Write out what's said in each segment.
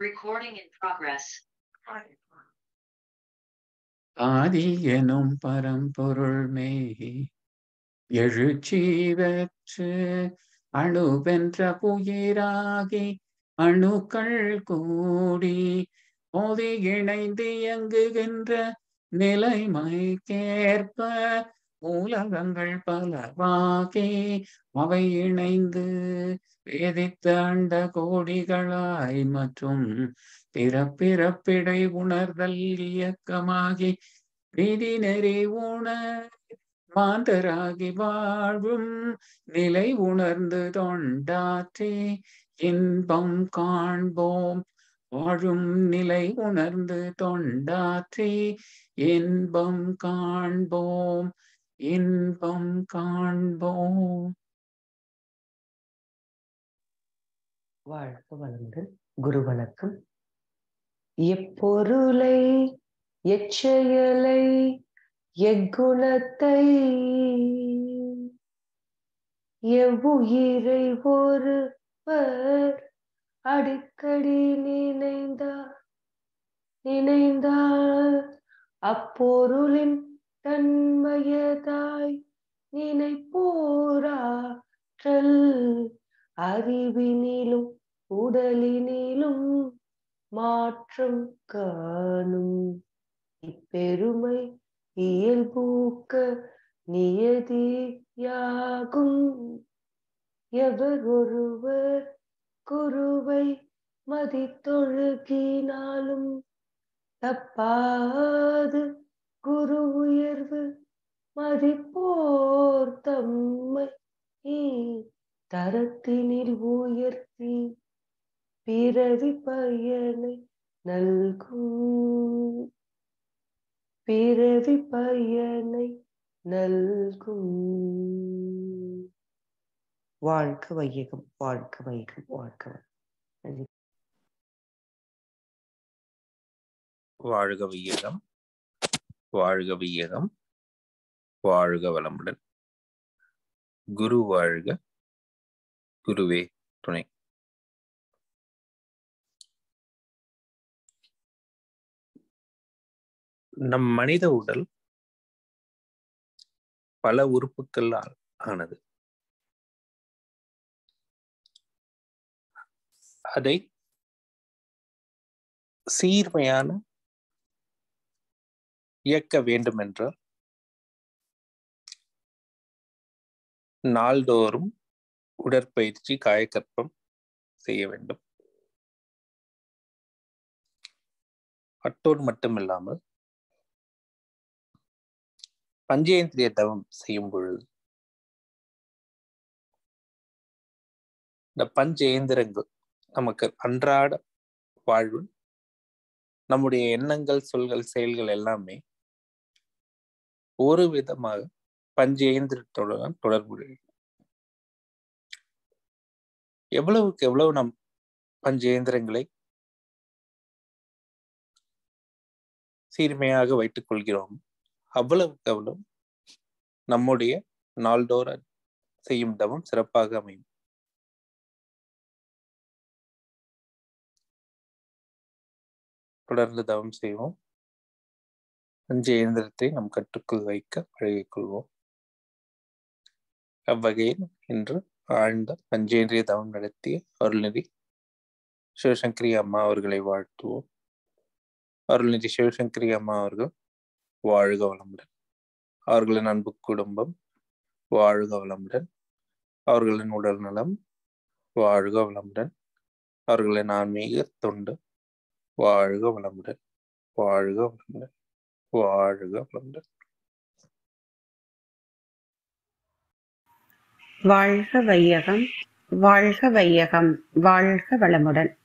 Recording in progress. ஆதி எனும் பரம்பொருள் Maggi எழுச்சி பெற்று அணுவென்ற புயிராகி அணுக்கள் கூடி மோதி இணைந்து இயங்குகின்ற நிலைமைக்கேற்ப மூலகங்கள் பலவாகி அவை இணைந்து வேதித்த அண்ட கோடிகளாய் மற்றும் பிறப்பிறப்பிடை உணர்தல் இயக்கமாகி விதி நெறி உணர் மாந்தராகி வாழ்வும் நிலை உணர்ந்து தொண்டாற்றி இன்பம் காண்போம். வாழும் நிலை உணர்ந்து தொண்டாற்றி இன்பம் காண்போம். இன்பம் காண்போம். வாழ்க வளங்கள் குரு வணக்கம் எப்பொருளை எச்செயலை எக்குணத்தை எவ்வுயிரை ஒருவர் அடிக்கடி நினைந்தார் நினைந்தார். அப்பொருளின் தன்மயதாய் நினைப்போராற்றல். அறிவினிலும் உடலினிலும் மாற்றம் காணும். இப்பெருமை இயல்பூக்க நியதியாகும். எவர் ஒருவர் குருவை மதித்தொழுகினாலும் தப்பாது குரு உயர்வு மதிப்போர் தம்மை தரத்தினில் உயர்த்தி பிறவி பயனை நல்கும். பிறவி பயனை நல்கும். வாழ்க வையகம் வாழ்க வையகம் வாழ்க வாழ்க வையகம். வாழ்க வையகம் வாழ்க வளமுடன். குரு வாழ்க குருவே துணை. நம் மனித உடல் பல உறுப்புகளால் ஆனது. அதை சீர்மையான இயக்க வேண்டுமென்றால் நாள்தோறும் உடற்பயிற்சி காயக்கற்பம் செய்ய வேண்டும். அத்தோடு மட்டுமில்லாமல் பஞ்சேந்திரிய தவம் செய்யும் பொழுது இந்த பஞ்சேந்திரங்கள் நமக்கு அன்றாட வாழ்வு நம்முடைய எண்ணங்கள் சொல்கள் செயல்கள் எல்லாமே ஒரு விதமாக பஞ்சேந்திரத்துடன் தொடர்புடையது எவ்வளவுக்கு எவ்வளவு நம் பஞ்சேந்திரங்களை சீர்மையாக வைத்துக் கொள்கிறோம் அவ்வளவுக்கு அவ்வளவு நம்முடைய நாள்தோற செய்யும் தவம் சிறப்பாக அமையும். தொடர்ந்து தவம் செய்வோம். பஞ்ச இயந்திரத்தை நம் கட்டுக்குள் வைக்க பழகிக்கொள்வோம். அவ்வகையில் இன்று ஆழ்ந்த பஞ்சேந்திரிய தவம் நடத்திய அருள்நிதி சிவசங்கரி அம்மா அவர்களை வாழ்த்துவோம். அருள்நிதி சிவசங்கரி அம்மா அவர்கள் வாழ்க வளமுடன். அவர்களின் அன்பு குடும்பம் வாழ்க வளமுடன். அவர்களின் உடல் நலம் வாழ்க வளமுடன். அவர்களின் ஆன்மீக தொண்டு வாழ்க வளமுடன். வாழ்க வளமுடன். வாழ்க வளமுடன் வாழ்க வையகம் வாழ்க வையகம் வாழ்க வளமுடன்.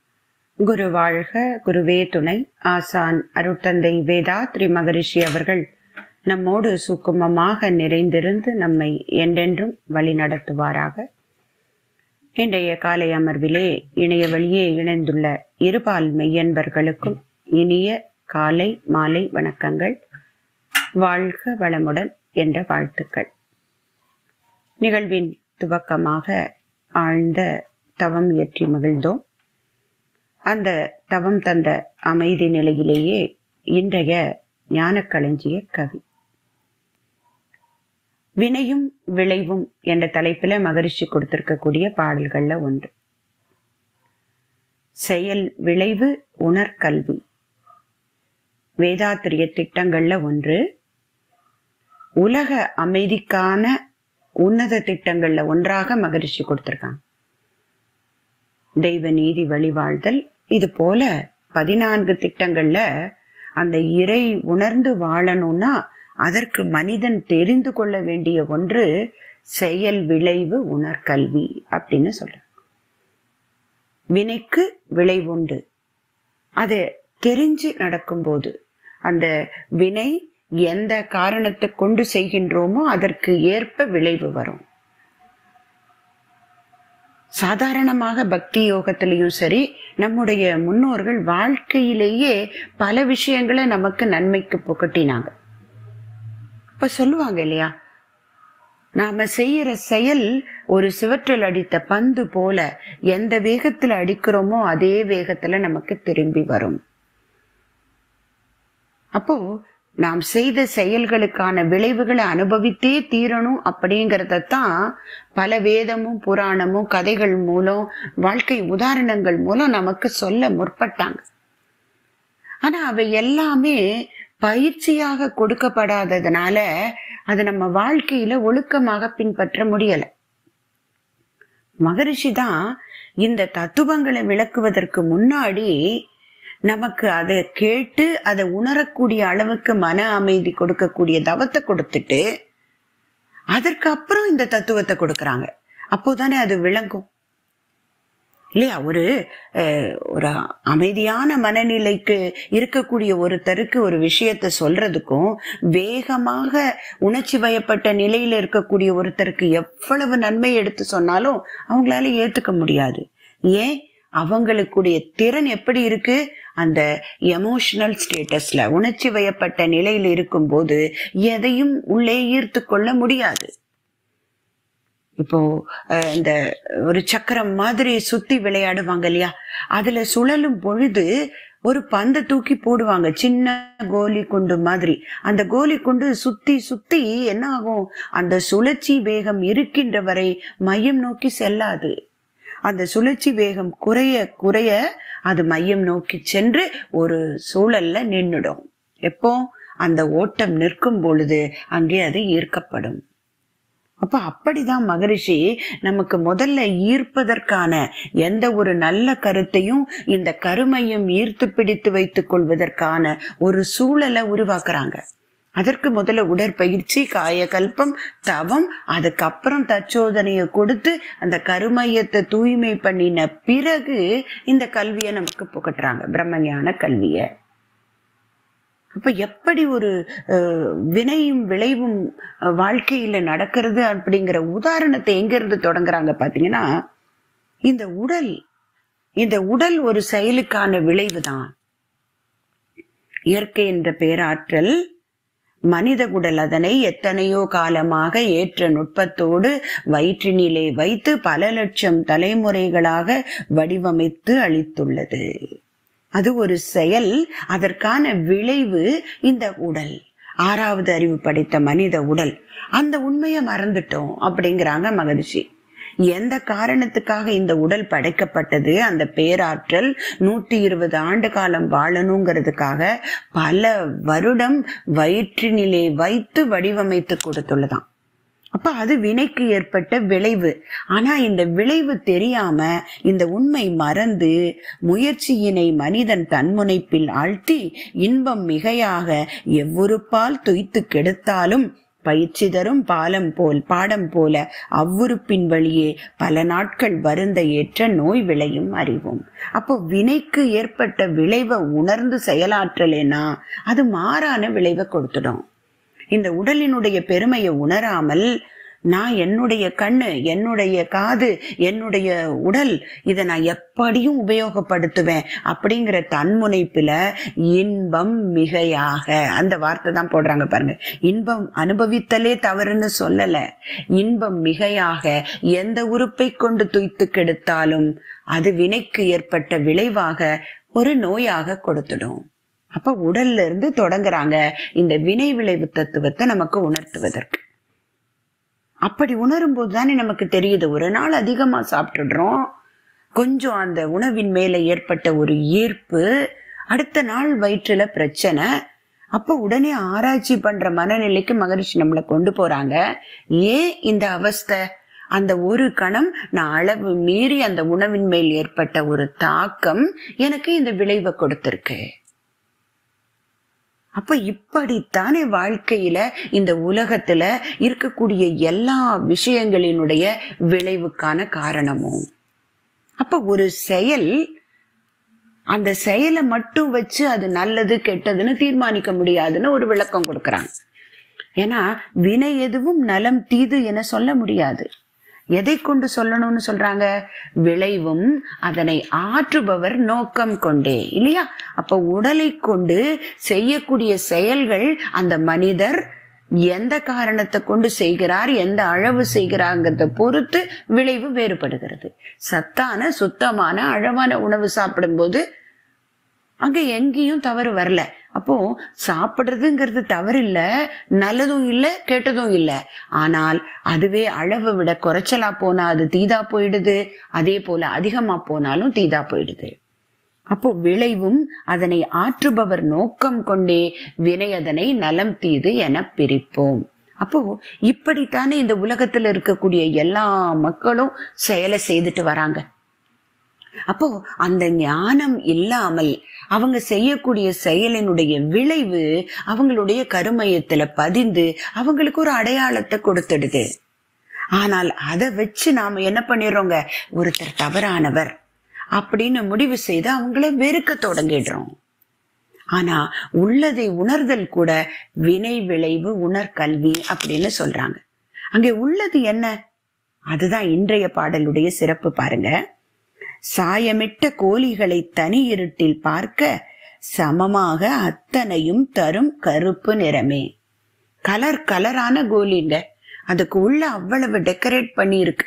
குரு வாழ்க குருவே துணை ஆசான் அருட்தந்தை வேதாத்ரி மகரிஷி அவர்கள் நம்மோடு சுக்குமமாக நிறைந்திருந்து நம்மை என்றென்றும் வழி நடத்துவாராக. இன்றைய காலை அமர்விலே இணைய வழியே இணைந்துள்ள இருபால் மெய்யன்பர்களுக்கும் இனிய காலை மாலை வணக்கங்கள். வாழ்க வளமுடன் என்ற வாழ்த்துக்கள். நிகழ்வின் துவக்கமாக ஆழ்ந்த தவம் இயற்றி மகிழ்ந்தோம். அந்த தவம் தந்த அமைதி நிலையிலேயே இன்றைய ஞானக்களஞ்சிய கவி. வினையும் விளைவும் என்ற தலைப்பில மகரிஷி கொடுத்திருக்கக்கூடிய பாடல்கள்ல ஒன்று. செயல் விளைவு உணர்கல்வி. வேதாத்திரிய திட்டங்கள்ல ஒன்று. உலக அமைதிக்கான உன்னத திட்டங்கள்ல ஒன்றாக மகரிஷி கொடுத்திருக்காங்க. தெய்வ நீதி வழிவாழ்தல் இது போல பதினான்கு திட்டங்கள்ல அந்த இறை உணர்ந்து வாழணும்னா அதற்கு மனிதன் தெரிந்து கொள்ள வேண்டிய ஒன்று செயல் விளைவு உணர்கல்வி அப்படின்னு சொல்றாங்க. வினைக்கு விளைவுண்டு. அது தெரிஞ்சு நடக்கும்போது அந்த வினை எந்த காரணத்தை கொண்டு செய்கின்றோமோ அதற்கு ஏற்ப விளைவு வரும். சாதாரணமாக பக்தி யோகத்திலையும் சரி நம்முடைய முன்னோர்கள் வாழ்க்கையிலேயே பல விஷயங்களை நமக்கு நன்மைக்கு புகட்டினாங்க. இப்ப சொல்லுவாங்க இல்லையா? நாம செய்யற செயல் ஒரு சிவற்றில் அடித்த பந்து போல எந்த வேகத்துல அடிக்கிறோமோ அதே வேகத்துல நமக்கு திரும்பி வரும். அப்போ நாம் செய்த செயல்களுக்கான விளைவுகளை அனுபவித்தே தீரணும் அப்படிங்கிறத தான் பல வேதமும் புராணமும் கதைகள் மூலம் வாழ்க்கை உதாரணங்கள் மூலம் நமக்கு சொல்ல முற்பட்டாங்க. ஆனா அவை எல்லாமே பயிற்சியாக கொடுக்கப்படாததுனால அது நம்ம வாழ்க்கையில ஒழுக்கமாக பின்பற்ற முடியல. மகரிஷி தான் இந்த தத்துவங்களை விளக்குவதற்கு முன்னாடி நமக்கு அதை கேட்டு அதை உணரக்கூடிய அளவுக்கு மன அமைதி கொடுக்கக்கூடிய தவத்தை கொடுத்துட்டு அதற்கு அப்புறம் இந்த தத்துவத்தை கொடுக்கறாங்க. அப்போதானே அது விளங்கும். இல்லையா? ஒரு ஒரு அமைதியான மனநிலைக்கு இருக்கக்கூடிய ஒருத்தருக்கு ஒரு விஷயத்த சொல்றதுக்கும் வேகமாக உணர்ச்சி வயப்பட்ட நிலையில இருக்கக்கூடிய ஒருத்தருக்கு எவ்வளவு நன்மை எடுத்து சொன்னாலும் அவங்களால ஏத்துக்க முடியாது. ஏன்? அவங்களுக்குடைய திறன் எப்படி இருக்கு? அந்த எமோஷனல் ஸ்டேட்டஸ்ல உணர்ச்சி வயப்பட்ட நிலையில் இருக்கும்போது எதையும் உள்ளே ஈர்த்து கொள்ள முடியாது. இப்போ இந்த ஒரு சக்கரம் மாதிரி சுத்தி விளையாடுவாங்க இல்லையா? அதுல சுழலும் பொழுது ஒரு பந்தை தூக்கி போடுவாங்க சின்ன கோலி குண்டு மாதிரி. அந்த கோலி குண்டு சுத்தி சுத்தி என்ன ஆகும்? அந்த சுழற்சி வேகம் இருக்கின்ற வரை மையம் நோக்கி செல்லாது. அந்த சுழற்சி வேகம் குறைய குறைய அது மையம் நோக்கி சென்று ஒரு சூழல்ல நின்றுடும் எப்போ? அந்த ஓட்டம் நிற்கும் பொழுது அங்கே அது ஈர்க்கப்படும். அப்ப அப்படிதான் மகரிஷி நமக்கு முதல்ல ஈர்ப்பதற்கான எந்த ஒரு நல்ல கருத்தையும் இந்த கருமையும் ஈர்த்து பிடித்து வைத்துக் கொள்வதற்கான ஒரு சூழலை உருவாக்குறாங்க. அதற்கு முதல்ல உடற்பயிற்சி காயகல்பம் தவம் அதுக்கப்புறம் தச்சோதனையை கொடுத்து அந்த கருமையத்தை தூய்மை பண்ணின பிறகு இந்த கல்வியை நமக்கு புகட்டுறாங்க. பிரம்மஞான கல்வியை. அப்ப எப்படி ஒரு அஹ், வினையும் விளைவும் வாழ்க்கையில நடக்கிறது அப்படிங்கிற உதாரணத்தை எங்க இருந்து தொடங்குறாங்க பாத்தீங்கன்னா இந்த உடல் இந்த உடல் ஒரு செயலுக்கான விளைவுதான். இயற்கை என்ற பேராற்றல் மனித குடல் அதனை எத்தனையோ காலமாக ஏற்ற நுட்பத்தோடு வயிற்றினிலே வைத்து பல லட்சம் தலைமுறைகளாக வடிவமைத்து அளித்துள்ளது. அது ஒரு செயல் அதற்கான விளைவு இந்த உடல். ஆறாவது அறிவு படைத்த மனித உடல். அந்த உண்மையை மறந்துட்டோம் அப்படிங்கிறாங்க மகரிஷி. எந்த காரணத்துக்காக இந்த உடல் படைக்கப்பட்டது? அந்த பேராற்றல் நூத்தி இருபது ஆண்டு காலம் வாழணுங்கிறதுக்காக பல வருடம் வயிற்றினிலே வைத்து வடிவமைத்து கொடுத்துள்ளதாம். அப்ப அது வினைக்கு ஏற்பட்ட விளைவு. ஆனா இந்த விளைவு தெரியாம இந்த உண்மை மறந்து முயற்சியினை மனிதன் தன்முனைப்பில் ஆழ்த்தி இன்பம் மிகையாக எவ்வொரு பால் துய்த்து கெடுத்தாலும் பயிற்சி தரும் பாலம் போல் பாடம் போல அவ்வுறுப்பின் வழியே பல நாட்கள் வருந்த ஏற்ற நோய் விளையும் அறிவோம். அப்போ வினைக்கு ஏற்பட்ட விளைவை உணர்ந்து செயலாற்றலேனா? அது மாறான விளைவை கொடுத்துடும். இந்த உடலினுடைய பெருமையை உணராமல் நான் என்னுடைய கண்ணு என்னுடைய காது என்னுடைய உடல் இதை நான் எப்படியும் உபயோகப்படுத்துவேன் அப்படிங்கிற தன்முனைப்புல இன்பம் மிகையாக. அந்த வார்த்தை தான் போடுறாங்க பாருங்க. இன்பம் அனுபவித்தலே தவறுன்னு சொல்லல. இன்பம் மிகையாக எந்த உறுப்பை கொண்டு துய்த்து கெடுத்தாலும் அது வினைக்கு ஏற்பட்ட விளைவாக ஒரு நோயாக கொடுத்துடும். அப்ப உடல்ல இருந்து தொடங்குறாங்க. இந்த வினை விளைவு தத்துவத்தை நமக்கு உணர்த்துவதற்கு. அப்படி உணரும்போது தானே நமக்கு தெரியுது ஒரு நாள் அதிகமாக சாப்பிட்டுடுறோம். கொஞ்சம் அந்த உணவின் மேலே ஏற்பட்ட ஒரு ஈர்ப்பு அடுத்த நாள் வயிற்றில் பிரச்சனை அப்போ உடனே ஆராய்ச்சி பண்ணுற மனநிலைக்கு மகரிஷி நம்மளை கொண்டு போகிறாங்க ஏன் இந்த அவஸ்தை? அந்த ஒரு கணம் நான் அளவு மீறி அந்த உணவின் மேல் ஏற்பட்ட ஒரு தாக்கம் எனக்கு இந்த விளைவை கொடுத்துருக்கு. அப்ப இப்படித்தானே வாழ்க்கையில இந்த உலகத்துல இருக்கக்கூடிய எல்லா விஷயங்களினுடைய விளைவுக்கான காரணமும் அப்ப ஒரு செயல் அந்த செயலை மட்டும் வச்சு அது நல்லது கெட்டதுன்னு தீர்மானிக்க முடியாதுன்னு ஒரு விளக்கம் கொடுக்கறாங்க. ஏன்னா வினை எதுவும் நலம் தீது என சொல்ல முடியாது. எதை கொண்டு சொல்லணும்னு சொல்றாங்க? விளைவும் அதனை ஆற்றுபவர் நோக்கம் கொண்டே இல்லையா? அப்ப உடலை கொண்டு செய்யக்கூடிய செயல்கள் அந்த மனிதர் எந்த காரணத்தை கொண்டு செய்கிறார் எந்த அளவு செய்கிறாங்கிறத பொறுத்து விளைவு வேறுபடுகிறது. சத்தான சுத்தமான அழவான உணவு சாப்பிடும்போது அங்க எங்கேயும் தவறு வரல. அப்போ சாப்பிடுறதுங்கிறது தவறு இல்ல நல்லதும் இல்ல கெட்டதும் இல்ல. ஆனால் அதுவே அளவை விட குறைச்சலா போனா அது தீதா போயிடுது அதே போல அதிகமா போனாலும் தீதா போயிடுது. அப்போ விளைவும் அதனை ஆற்றுபவர் நோக்கம் கொண்டே வினை அதனை நலம் தீது என பிரிப்போம். அப்போ இப்படித்தானே இந்த உலகத்துல இருக்கக்கூடிய எல்லா மக்களும் செயலை செய்துட்டு வராங்க. அப்போ அந்த ஞானம் இல்லாமல் அவங்க செய்யக்கூடிய செயலினுடைய விளைவு அவங்களுடைய கருமையத்துல பதிந்து அவங்களுக்கு ஒரு அடையாளத்தை கொடுத்துடுது. ஆனால் அதை வச்சு நாம என்ன பண்ணிடுறோங்க? ஒருத்தர் தவறானவர் அப்படின்னு முடிவு செய்து அவங்கள வெறுக்க தொடங்கிடுறோம். ஆனா உள்ளதை உணர்தல் கூட வினை விளைவு உணர்கல்வி அப்படின்னு சொல்றாங்க. அங்கே உள்ளது என்ன? அதுதான் இன்றைய பாடலுடைய சிறப்பு பாருங்க. சாயமிட்ட கோழிகளை தனி இருட்டில் பார்க்க சமமாக அத்தனையும் தரும் கருப்பு நிறமே. கலர் கலரான கோலிங்க அதுக்கு உள்ள அவ்வளவு டெக்கரேட் பண்ணியிருக்கு.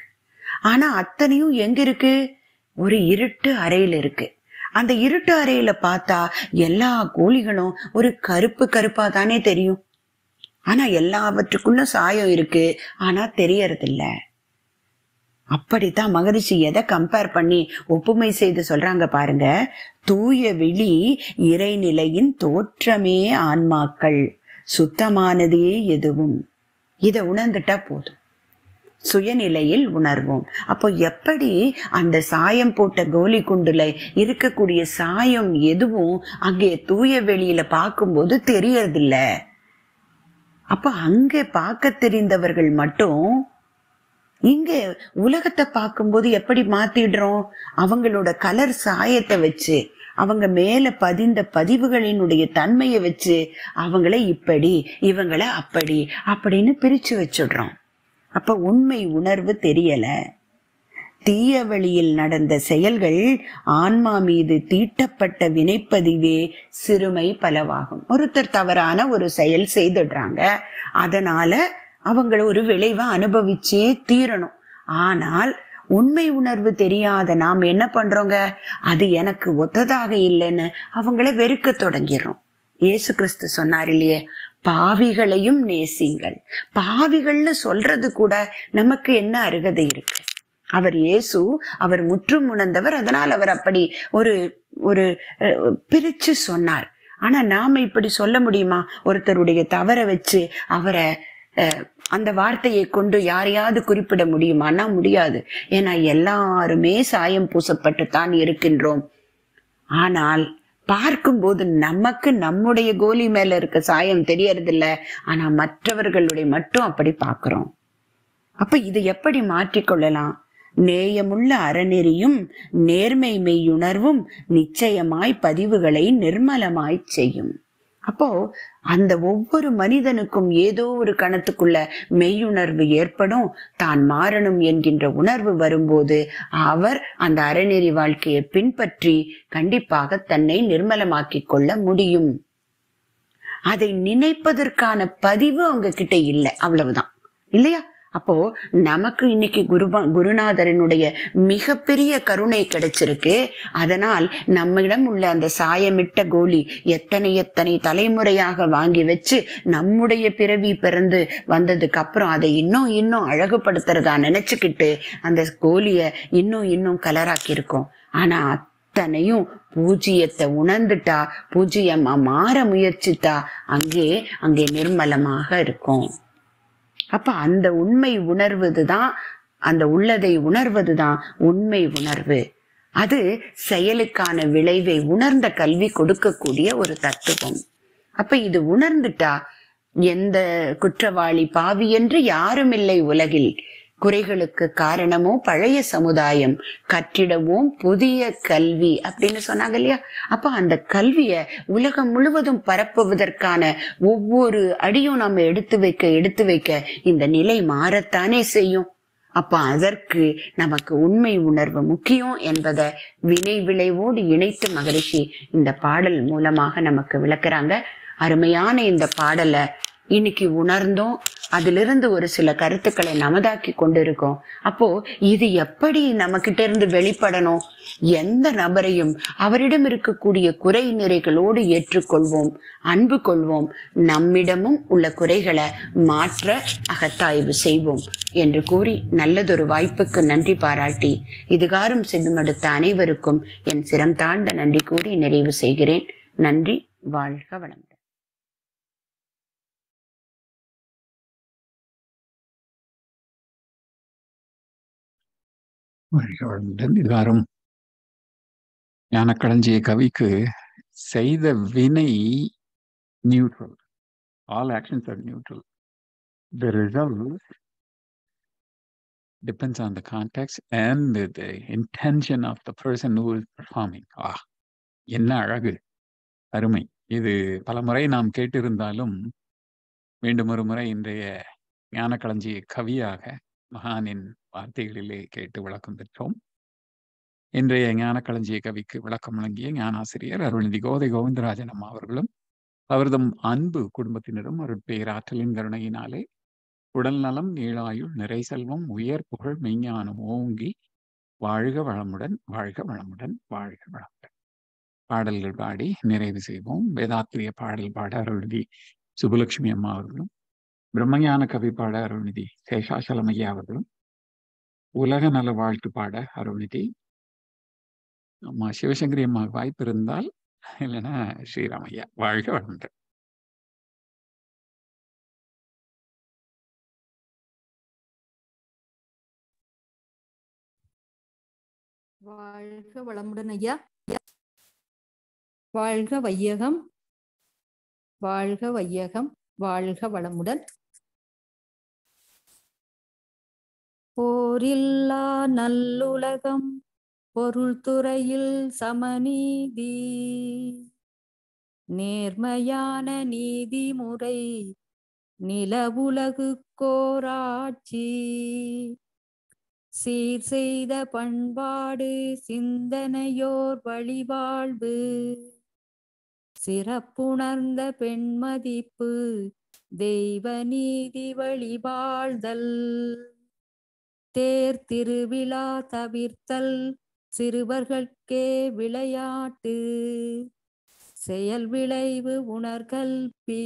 ஆனா அத்தனையும் எங்க இருக்கு ஒரு இருட்டு அறையில இருக்கு. அந்த இருட்டு அறையில பார்த்தா எல்லா கோழிகளும் ஒரு கருப்பு கருப்பா தானே தெரியும். ஆனா எல்லாவற்றுக்குள்ள சாயம் இருக்கு. ஆனா தெரியறதில்ல. அப்படித்தான் மகரிஷி எதை கம்பேர் பண்ணி ஒப்புமை செய்து சொல்றாங்க பாருங்க. தூய விழி இறைநிலையின் தோற்றமே ஆன்மாக்கள். சுத்தமானதே எதுவும். இதை உணர்ந்துட்டா போதும். சுயநிலையில் உணர்வோம். அப்போ எப்படி அந்த சாயம் போட்ட கோலி குண்டுல இருக்கக்கூடிய சாயம் எதுவும் அங்கே தூய வெளியில பார்க்கும்போது தெரியறதில்ல. அப்ப அங்கே பார்க்க தெரிந்தவர்கள் மட்டும் இங்க உலகத்தை பார்க்கும்போது எப்படி மாத்திடுறோம்? அவங்களோட கலர் சாயத்தை வச்சு அவங்க மேல பதிந்த பதிவுகளினுடைய தன்மையை வச்சு அவங்கள இப்படி இவங்கள அப்படி அப்படின்னு பிரிச்சு வச்சிடுறோம். அப்ப உண்மை உணர்வு தெரியல. தீய வழியில் நடந்த செயல்கள் ஆன்மா மீது தீட்டப்பட்ட வினைப்பதிவே சிறுமை பலவாகும். ஒருத்தர் தவறான ஒரு செயல் செய்துடுறாங்க. அதனால அவங்கள ஒரு விளைவை அனுபவிச்சே தீரணும். ஆனால் உண்மை உணர்வு தெரியாத நாம் என்ன பண்றோங்க? அது எனக்கு ஒத்ததாக இல்லைன்னு அவங்கள வெறுக்க தொடங்கிடுறோம். ஏசு கிறிஸ்து சொன்னார் இல்லையே பாவிகளையும் நேசிங்கள். பாவிகள்னு சொல்றது கூட நமக்கு என்ன அருகதை இருக்கு? அவர் இயேசு அவர் முற்றும் உணர்ந்தவர் அதனால் அவர் அப்படி ஒரு ஒரு அஹ், பிரிச்சு சொன்னார். ஆனா நாம இப்படி சொல்ல முடியுமா? ஒருத்தருடைய தவற வச்சு அவரை அஹ், அந்த வார்த்தையை கொண்டு யாரையாவது குறிப்பிட முடியுமானா முடியாது. ஏன்னா எல்லாருமே சாயம் பூசப்பட்டு தான் இருக்கின்றோம். ஆனால் பார்க்கும்போது நமக்கு நம்முடைய கோலி மேல இருக்க சாயம் தெரியறதில்ல. ஆனா மற்றவர்களுடைய மட்டும் அப்படி பார்க்கிறோம். அப்ப இது எப்படி மாற்றிக்கொள்ளலாம்? நேயமுள்ள அறநெறியும் நேர்மை மெய்யுணர்வும் நிச்சயமாய் பதிவுகளை நிர்மலமாய் செய்யும். அப்போ அந்த ஒவ்வொரு மனிதனுக்கும் ஏதோ ஒரு கணத்துக்குள்ள மெய்யுணர்வு ஏற்படும். தான் மாறணும் என்கின்ற உணர்வு வரும்போது அவர் அந்த அறநெறி வாழ்க்கையை பின்பற்றி கண்டிப்பாக தன்னை நிர்மலமாக்கிக் கொள்ள முடியும். அதை நினைப்பதற்கான பதிவு அவங்க கிட்ட இல்லை. அவ்வளவுதான். இல்லையா? அப்போ நமக்கு இன்னைக்கு குருபா குருநாதரனுடைய மிகப்பெரிய கருணை கிடைச்சிருக்கு. அதனால் நம்மிடம் உள்ள அந்த சாயமிட்ட கோலி எத்தனை எத்தனை தலைமுறையாக வாங்கி வச்சு நம்முடைய பிறவி பிறந்து வந்ததுக்கு அப்புறம் அதை இன்னும் இன்னும் அழகுபடுத்துறதா நினைச்சுக்கிட்டு அந்த கோழியை இன்னும் இன்னும் கலராக்கியிருக்கோம். ஆனா அத்தனையும் பூஜ்ஜியத்தை உணர்ந்துட்டா பூஜ்ஜியமா மாற முயற்சித்தா அங்கே அங்கே நிர்மலமாக இருக்கும். அப்ப அந்த உண்மை உணர்வது தான் அந்த உள்ளதை உணர்வது தான் உண்மை உணர்வு. அது செயலுக்கான விளைவை உணர்ந்த கல்வி கொடுக்கக்கூடிய ஒரு தத்துவம். அப்ப இது உணர்ந்துட்டா எந்த குற்றவாளி பாவி என்று யாரும் இல்லை உலகில். குறைகளுக்கு காரணமும் பழைய சமுதாயம் கட்டிடமும் புதிய கல்வி அப்படின்னு சொன்னாங்க இல்லையா? அப்ப அந்த கல்விய உலகம் முழுவதும் பரப்புவதற்கான ஒவ்வொரு அடியும் நம்ம எடுத்து வைக்க எடுத்து வைக்க இந்த நிலை மாறத்தானே செய்யும். அப்ப அதற்கு நமக்கு உண்மை உணர்வு முக்கியம் என்பதை வினை விளைவோடு இணைத்து மகரிஷி இந்த பாடல் மூலமாக நமக்கு விளக்குறாங்க. அருமையான இந்த பாடலை இன்னைக்கு உணர்ந்தோம். அதிலிருந்து ஒரு சில கருத்துக்களை நமதாக்கி கொண்டிருக்கோம். அப்போ இது எப்படி நம்ம கிட்ட இருந்து வெளிப்படணும்? எந்த நபரையும் அவரிடம் இருக்கக்கூடிய குறை நிறைகளோடு ஏற்றுக்கொள்வோம். அன்பு கொள்வோம். நம்மிடமும் உள்ள குறைகளை மாற்ற அகத்தாய்வு செய்வோம் என்று கூறி நல்லதொரு வாய்ப்புக்கு நன்றி பாராட்டி இதுகாரும் செதுமடுத்த அனைவருக்கும் என் சிரம் தாழ்ந்த நன்றி கூறி நிறைவு செய்கிறேன். நன்றி. வாழ்க வளம் வழிகளுடன் எல்லாரும் ஞானக்களஞ்சிய கவிக்கு செய்த வினை neutral all actions are neutral the result depends on the context and the, the intention of the person who is performing. ஆ என்ன அழகு அருமை. இது பல முறை நாம் கேட்டிருந்தாலும் மீண்டும் ஒரு முறை இன்றைய ஞானக்களஞ்சிய கவியாக மகானின் வார்த்தைகளிலே கேட்டு விளக்கம் பெற்றோம். இன்றைய ஞானக்களஞ்சிய கவிக்கு விளக்கம் வழங்கிய ஞானாசிரியர் அருள்நிதி கோதை கோவிந்தராஜன் அம்மா அவர்களும் அவர்தம் அன்பு குடும்பத்தினரும் அருட்பேராற்றலின் கருணையினாலே உடல் நலம் நீளாயுள் நிறை செல்வம் உயர் புகழ் மெய்ஞானம் ஓங்கி வாழ்க வளமுடன் வாழ்க வளமுடன் வாழ்க வளமுடன். பாடல்கள் பாடி நிறைவு செய்வோம். வேதாத்திரிய பாடல் பாட அருள்நிதி சுபலட்சுமி அம்மா அவர்களும் பிரம்மஞான கவி பாட அருள்நிதி சேஷாசலம் ஐயா அவர்களும் உலக நல வாழ்த்து பாட அருள்நிதி. அம்மா சிவசங்கரி அம்மா வாய்ப்பு இருந்தால் இல்லைன்னா ஸ்ரீராமையா வாழ்க வளமுடன். வாழ்க வளமுடன் ஐயா. வாழ்க வையகம். வாழ்க வையகம். வாழ்க வளமுடன். போரில்லா நல்லுலகம் பொருள் துறையில் சமநீதி. நேர்மையான நீதிமுறை நிலவுலகு கோராட்சி. சீர் செய்த பண்பாடு சிந்தனையோர் வழிவாழ்வு. சிறப்புணர்ந்த பெண்மதிப்பு தெய்வ நீதி வழிவாழ்தல். தேர் திருவிழா தவிர்த்தல் சிறுவர்கட்கே விளையாட்டு. செயல் விளைவு உணர்கல்பி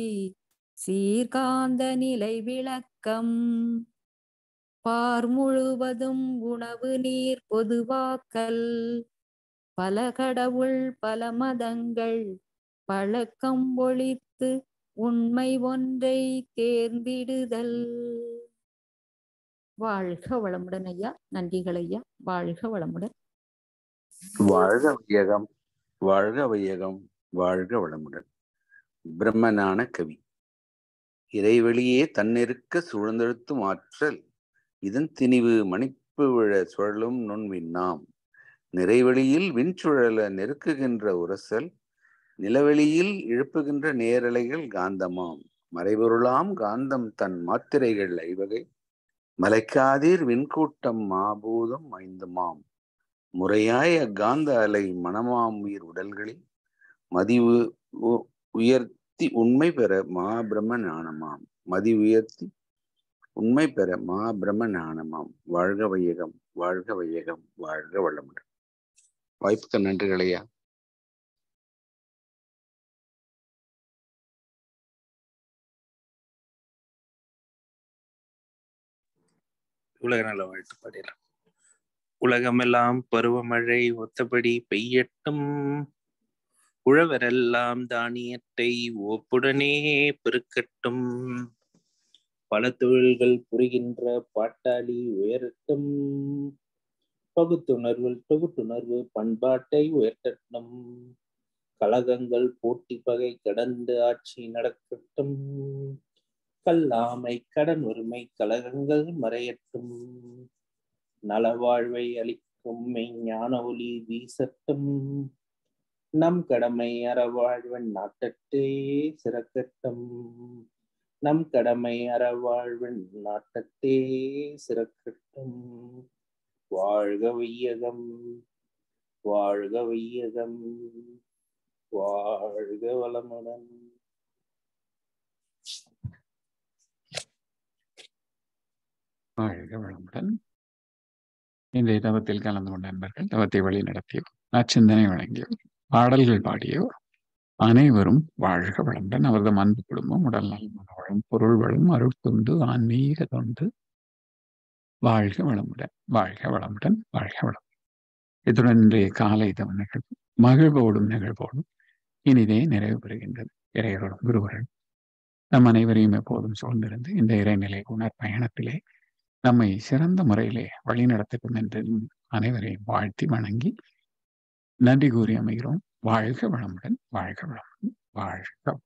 சீர்காந்த நிலை விளக்கம். பார் முழுவதும் உணவு நீர் பொதுவாக்கல். பல கடவுள் பல மதங்கள் பழக்கம் ஒழித்து உண்மை ஒன்றை தேர்ந்திடுதல். வாழ்க வளமுடன் ஐயா. நன்றிகள் ஐயா. வாழ்க வளமுடன். வாழ்க வையகம். வாழ்க வையகம். வாழ்க வளமுடன். பிரம்மனான கவி. இறைவெளியே தன்னிருக்க சுழந்தெழுத்தும் ஆற்றல் இதன் திணிவு மணிப்பு விழ சுழலும் நுண்விண்ணாம் நிறைவெளியில் விண்சுழல நெருக்குகின்ற உரசல். நிலவெளியில் எழுப்புகின்ற நேரலைகள் காந்தமாம். மறைபொருளாம் காந்தம் தன் மாத்திரைகள் ஐவகை. மலைக்காதீர் விண்கூட்டம் மாபூதம் ஐந்துமாம். முறையாய காந்த அலை மனமாம் உயிர் உடல்களில் மதிவு உயர்த்தி உண்மை பெற மா பிரம்ம ஞானமாம். மதி உயர்த்தி உண்மை பெற மா பிரம்ம ஞானமாம். வாழ்க வையகம் வாழ்க வையகம் வாழ்க வளமுடன். வாய்ப்புக்கு நன்றிகளையா உலக நல வாழ்த்து பாடிடலாம் உலகமெல்லாம் பருவமழை ஒத்தபடி பெய்யட்டும். உழவரெல்லாம் தானியத்தை ஒப்புடனே பெருக்கட்டும். பல தொழில்கள் புரிகின்ற பாட்டாளி உயரட்டும். பகுத்துணர்வு தொகுத்துணர்வு பண்பாட்டை உயர்த்தட்டும். கழகங்கள் போட்டி பகை கடந்து ஆட்சி நடக்கட்டும். கல்லாமை கடன் உரிமை கழகங்கள் மறையட்டும். நலவாழ்வை அளிக்கும் மெய்ஞான ஒளி வீசட்டும். நம் கடமை அறவாழ்வன் நாட்டத்தே சிறக்கட்டும். நம் கடமை அறவாழ்வன் நாட்டத்தே சிறக்கட்டும். வாழ்க வையகம் வாழ்க வையகம் வாழ்க வளமுடன். வாழ்க வளமுடன். இன்றைய தவத்தில் கலந்து கொண்ட நண்பர்கள் தவத்தை வழி நடத்தியோர் நச்சிந்தனை வழங்கியோர் பாடல்கள் பாடியோர் அனைவரும் வாழ்க வளமுடன். அவரது அன்பு குடும்பம் உடல் நலம் வளம் பொருள் வளம் அருட்தொண்டு ஆன்மீக தொண்டு. வாழ்க வளமுடன் வாழ்க வளமுடன் வாழ்க வளம் இத்துடன் இன்றைய காலை தவ நிகழ்வு மகிழ்வோடும் நிகழ்வோடும் இனிதே நிறைவு பெறுகின்றது. இறையரோடும் குருவர்கள் நம் அனைவரையும் எப்போதும் சூழ்ந்திருந்து இந்த இறைநிலை உணர் பயணத்திலே நம்மை சிறந்த முறையிலே வழிநடத்தி என்று அனைவரையும் வாழ்த்தி வணங்கி நன்றி கூறி அமைகிறோம். வாழ்க வளமுடன் வாழ்க வளமுடன் வாழ்க